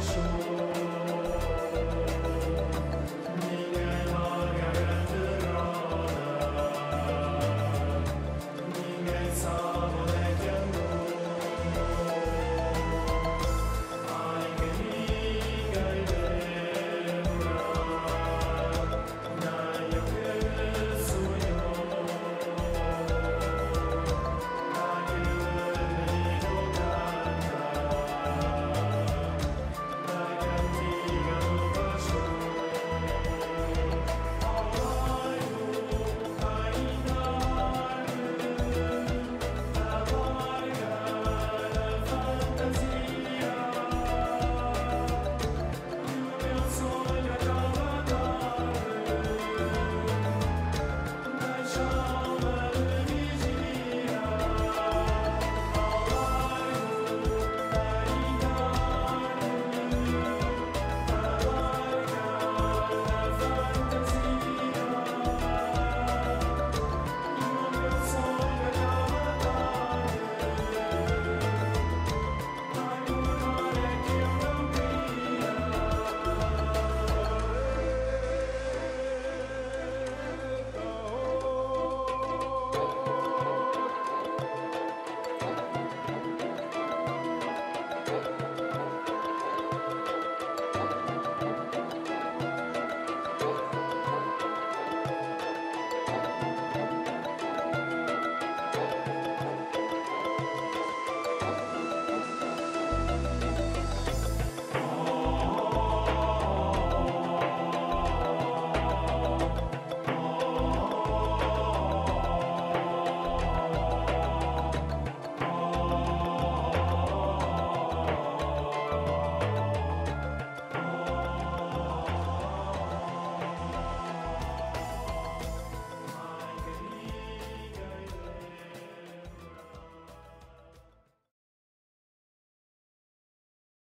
shore.